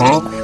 嗯